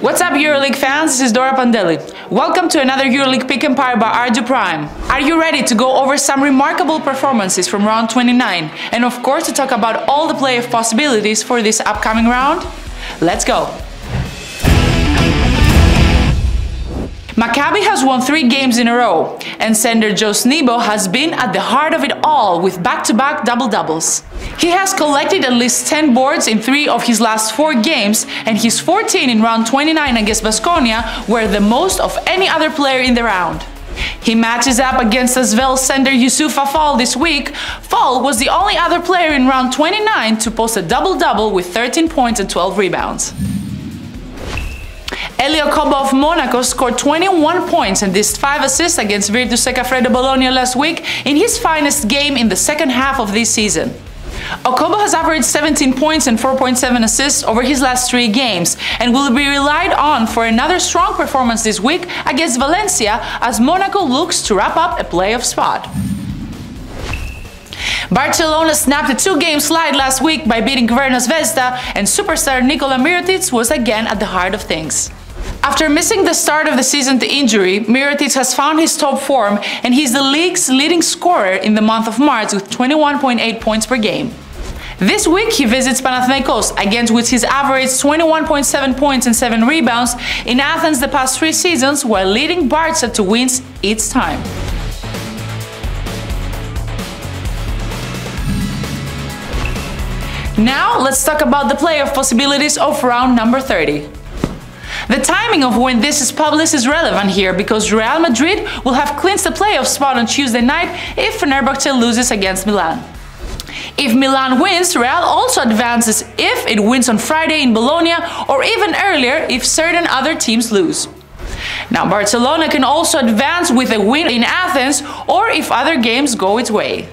What's up EuroLeague fans, this is Dora Panteli. Welcome to another EuroLeague Pick Empire by ArduPrime. Are you ready to go over some remarkable performances from round 29 and of course to talk about all the playoff possibilities for this upcoming round? Let's go! Maccabi has won three games in a row, and sender Josh Nebo has been at the heart of it all with back-to-back double-doubles. He has collected at least 10 boards in three of his last four games, and his 14 in round 29 against Basconia were the most of any other player in the round. He matches up against Asvel sender Youssoupha Fall this week. Fall was the only other player in round 29 to post a double-double with 13 points and 12 rebounds. Elie Okobo of Monaco scored 21 points and dished 5 assists against Virtus Segafredo Bologna last week in his finest game in the second half of this season. Okobo has averaged 17 points and 4.7 assists over his last three games and will be relied on for another strong performance this week against Valencia as Monaco looks to wrap up a playoff spot. Barcelona snapped a two-game slide last week by beating Crvena Zvezda and superstar Nikola Mirotic was again at the heart of things. After missing the start of the season to injury, Mirotic has found his top form and he's the league's leading scorer in the month of March with 21.8 points per game. This week he visits Panathinaikos, against which he's averaged 21.7 points and 7 rebounds in Athens the past three seasons while leading Barca to wins each time. Now let's talk about the playoff possibilities of round number 30. The timing of when this is published is relevant here because Real Madrid will have clinched the playoff spot on Tuesday night if Fenerbahce loses against Milan. If Milan wins, Real also advances if it wins on Friday in Bologna or even earlier if certain other teams lose. Now Barcelona can also advance with a win in Athens or if other games go its way.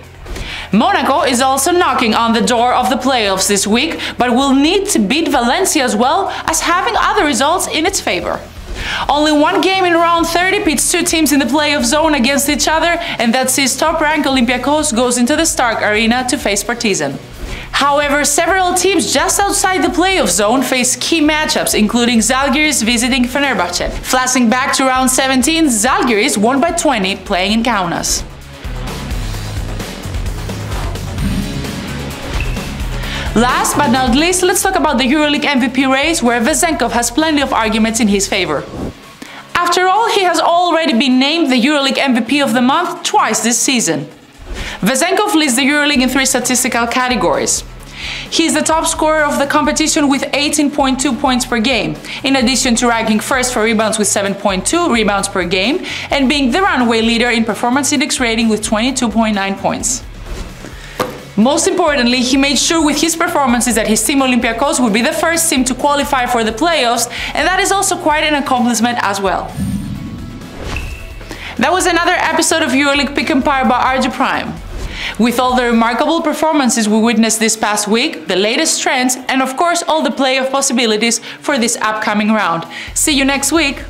Monaco is also knocking on the door of the playoffs this week, but will need to beat Valencia as well as having other results in its favor. Only one game in round 30 pits two teams in the playoff zone against each other, and that sees top-ranked Olympiacos goes into the Stark Arena to face Partizan. However, several teams just outside the playoff zone face key matchups, including Zalgiris visiting Fenerbahce. Flashing back to round 17, Zalgiris won by 20 playing in Kaunas. Last but not least, let's talk about the EuroLeague MVP race where Vezenkov has plenty of arguments in his favor. After all, he has already been named the EuroLeague MVP of the month twice this season. Vezenkov leads the EuroLeague in three statistical categories. He is the top scorer of the competition with 18.2 points per game, in addition to ranking first for rebounds with 7.2 rebounds per game and being the runaway leader in performance index rating with 22.9 points. Most importantly, he made sure with his performances that his team Olympiacos would be the first team to qualify for the playoffs, and that is also quite an accomplishment as well. That was another episode of EuroLeague Pick Empire by ArduPrime. With all the remarkable performances we witnessed this past week, the latest trends, and of course all the playoff possibilities for this upcoming round. See you next week!